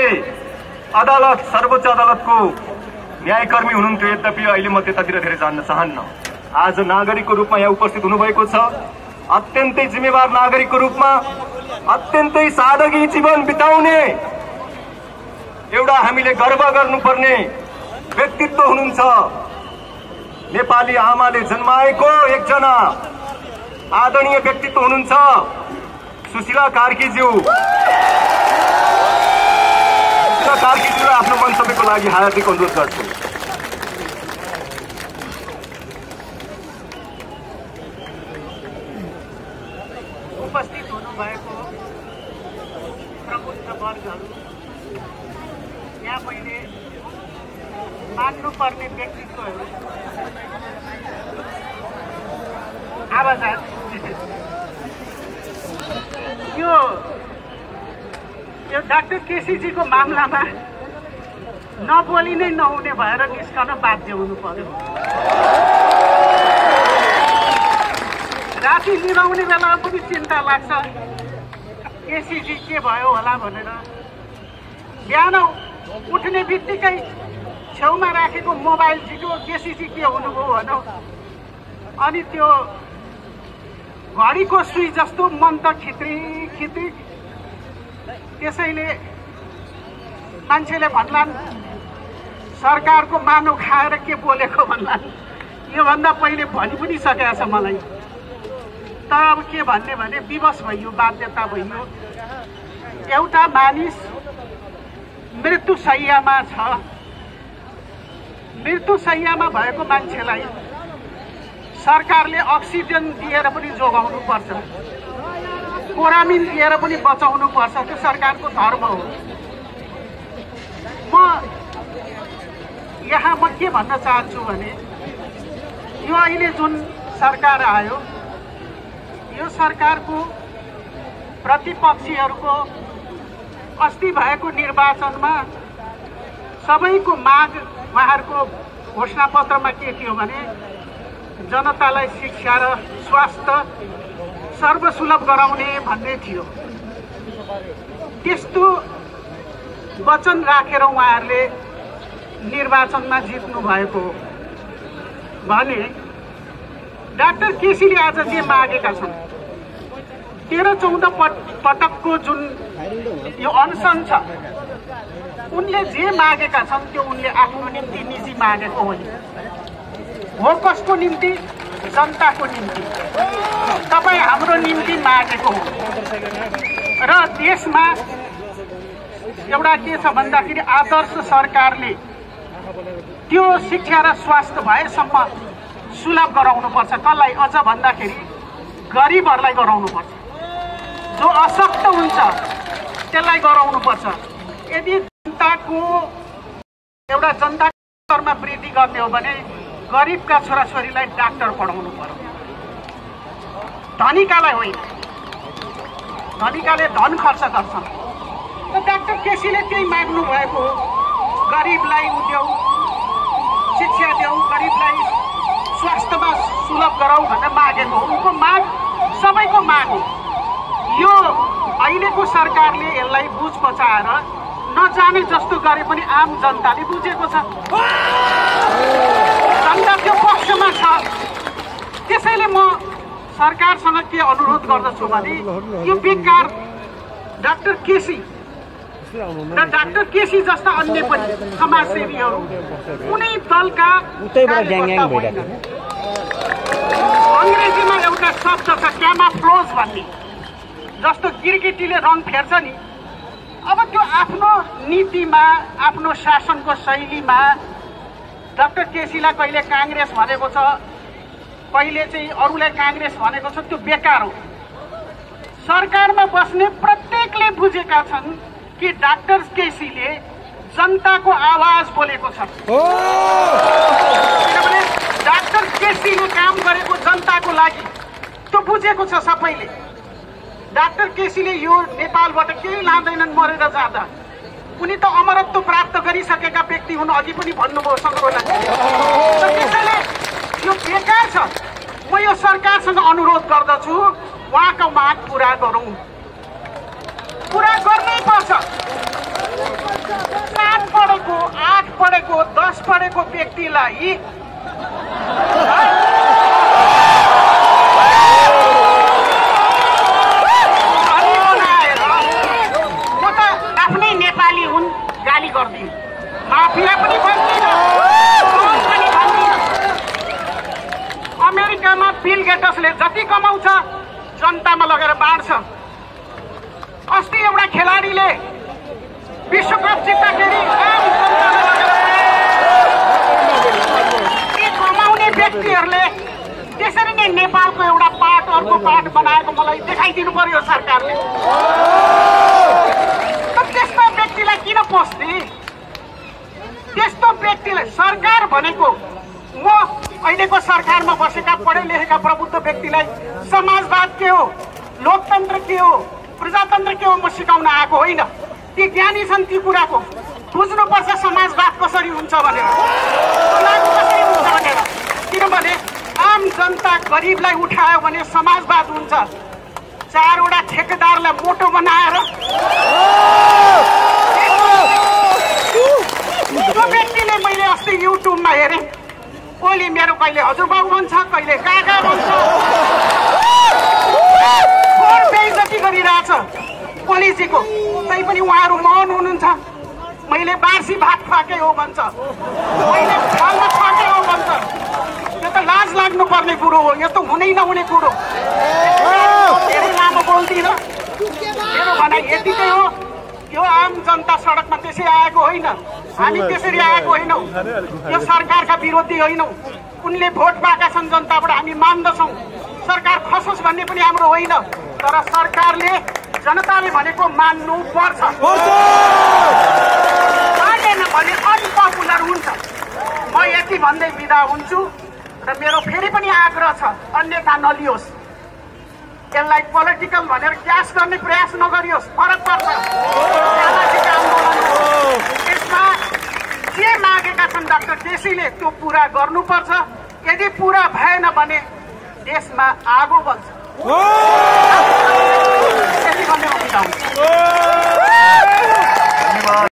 उहाँले अदालत सर्वोच्च अदालतको न्यायकर्मी हुनुहुन्थ्यो। यद्यपि अहिले म त्यतातिर धेरै जान्न चाहन्न। आज नागरिकको रूपमा यहाँ उपस्थित हुनुभएको छ। अत्यन्तै जिम्मेवार नागरिकको रूपमा अत्यन्तै सादगी जीवन बिताउने एउटा हामीले गर्व गर्नुपर्ने व्यक्तित्व हुनुहुन्छ। नेपाली आमाले जन्माएको एकजना आदरणीय व्यक्तित्व हुनुहुन्छ सुशीला कार्कीज्यू। लागि हार्दिक अनुरोध गर्छु उपस्थित हुनुभएको प्रबुद्ध वर्गहरू यहाँ मैले मान्नुपर्ने व्यक्तित्वहरू आवाज यो यो डाक्टर केसीजीको मामलामा नबोली नै नहुने भएर निस्कन बाध्य हुनु पर्यो। राति निभाउने बेलामा पनि चिन्ता लाग्छ। केसीजी के भयो होला भनेर। बिहान उठ्ने बित्तिकै छेउमा राखेको मोबाइल झिक्यो केसीजी के हुनुभयो भनौँ। अनि त्यो घडीको सुई जस्तो मन त खित्री खित्री त्यसैले मान्छेले भन्लान् सरकारको मानव खाएर के बोलेको भन्लान्? योभन्दा पहिले भनि पनि सकेको छ मलाई। तर अब के भन्ने भने विवश भइयो बाध्यता भइयो। एउटा मानिस मृत्यु शैयामा छ। मृत्यु शैयामा भएको मान्छेलाई सरकारले अक्सिजन दिएर पनि जोगाउनु पर्छ कोरामिन दिएर पनि बचाउनु पर्छ त्यो सरकारको धर्म हो। म यहाँ म के भन्न चाहन्छु भने यो अहिले जुन सरकार आयो यो सरकारको प्रतिपक्षीहरूको अस्ति भएको निर्वाचनमा सबैको माग उहाँहरूको घोषणापत्रमा के थियो भने जनतालाई शिक्षा र स्वास्थ्य सर्वसुलभ गराउने भन्ने थियो। त्यस्तो वचन राखेर उहाँहरूले निर्वाचनमा जित्नु भएको भने डाक्टर केसीले आज जे मागेका छन् तेह्र चौध पट पटकको जुन यो अनसन छ उनले जे मागेका छन् त्यो उनले आफ्नो निम्ति निजी मागेको होइन। हो कसको निम्ति? जनताको निम्ति। तपाईँ हाम्रो निम्ति मागेको हो र देशमा एउटा के छ भन्दाखेरि आदर्श सरकारले त्यो शिक्षा र स्वास्थ्य भएसम्म सुलभ गराउनुपर्छ। कसलाई अझ भन्दाखेरि गरिबहरूलाई गराउनुपर्छ। जो अशक्त हुन्छ त्यसलाई गराउनुपर्छ। यदि जनताको एउटा जनताको स्तरमा वृद्धि गर्ने हो भने गरिबका छोराछोरीलाई डाक्टर पढाउनु पर्यो। धनीकालाई होइन। धनीकाले धन खर्च गर्छन्। र डाक्टर केसीले त्यही माग्नु भएको हो। गरिबलाई उद्योग शिक्षा देऊ गरिबलाई स्वास्थ्यमा सुलभ गराउँ भनेर मागेको हो। उनको माग सबैको माग हो। यो अहिलेको सरकारले यसलाई बुझ बचाएर नजाने जस्तो गरे पनि आम जनताले बुझेको छ। जनता त्यो पक्षमा छ। त्यसैले म सरकारसँग के अनुरोध गर्दछु भने यो बेकार डाक्टर केसी र डाक्टर केसी जस्ता अन्य पनि समाजसेवीहरू कुनै दलका। अङ्ग्रेजीमा एउटा शब्द छ क्यामाफ्लोज भन्ने। जस्तो गिरगिटीले रङ फेर्छ नि। अब त्यो आफ्नो नीतिमा आफ्नो शासनको शैलीमा डाक्टर केसीलाई कहिले काङ्ग्रेस भनेको छ कहिले चाहिँ अरूलाई काङ्ग्रेस भनेको छ त्यो बेकार हो। सरकारमा बस्ने प्रत्येकले बुझेका छन् कि डाक्टर केसीले जनताको आवाज बोलेको छ। किनभने डाक्टर केसीले काम गरेको जनताको लागि त्यो बुझेको छ सबैले। डाक्टर केसीले यो नेपालबाट केही लाँदैनन् मरेर जाँदा। उनी त अमरत्व प्राप्त गरिसकेका व्यक्ति हुन् अघि पनि भन्नुभयो सङ्ग्रोला त्यसैले यो बेकार छ। म यो सरकारसँग अनुरोध गर्दछु उहाँको माग पुरा गरौँ। पुरा गर्नै पर्छ। पढेको दस पढेको व्यक्तिलाई अनि बनाएर म त आफ्नै नेपाली हुन् गाली गर्दिनँ। माफिया पनि अमेरिकामा बिल गेटसले जति कमाउँछ जनतामा लगेर बाँड्छ। अस्ति एउटा खेलाडीले विश्वकप जित्दाखेरि कमाउने व्यक्तिहरूले त्यसरी नै नेपालको एउटा पार्ट अर्को पार्ट बनाएको मलाई देखाइदिनु पर्यो सरकारले त्यस्तो व्यक्तिलाई किन पस्ने त्यस्तो व्यक्तिलाई सरकार भनेको म अहिलेको सरकारमा बसेका पढे लेखेका प्रबुद्ध व्यक्तिलाई समाजवाद के हो लोकतन्त्र के हो प्रजातन्त्र के हो म सिकाउन आएको होइन। ती ज्ञानी छन् ती कुराको। बुझ्नुपर्छ समाजवाद कसरी हुन्छ भनेर। कसरी हुन्छ भनेर। किनभने आम जनता गरिबलाई उठायो भने समाजवाद हुन्छ। चारवटा ठेकेदारलाई मोटो बनाएर। त्यो व्यक्तिले मैले अस्ति युट्युबमा हेरेँ। कोहीले मेरो कहिले हजुरबाउ भन्छ कहिले काका भन्छ बेइज्जती गरिरहेछ। पोलिसीको तै पनि उहाँहरू मौन हुनुहुन्छ। मैले बार्सी भात खुवाएकै हो भन्छ। मैले खुवाएकै हो भन्छ। यो त लाज लाग्नुपर्ने कुरो हो। यो त हुनै नहुने कुरो। धेरै लामो बोल्दिनँ। मेरो भनाइ यतिकै हो। यो आम जनता सडकमा त्यसै आएको होइन। हामी त्यसरी आएको होइनौँ। यो सरकारका विरोधी होइनौँ। उनले भोट पाएका छन् जनताबाट हामी मान्दछौँ। सरकार खसोस् भन्ने पनि हाम्रो होइन। तर सरकारले जनताले भनेको मान्नु पर्छ मानेन भने अनपपुलर हुन्छ। म यति भन्दै बिदा हुन्छु र मेरो फेरि पनि आग्रह छ अन्यथा नलियोस्। यसलाई पोलिटिकल भनेर क्यास गर्ने प्रयास नगरियोस्। फरक पर्छ। यसमा जे मागेका छन् डाक्टर केसीले त्यो पुरा गर्नुपर्छ। यदि पुरा भएन भने देशमा आगो बल्छ 와! 와!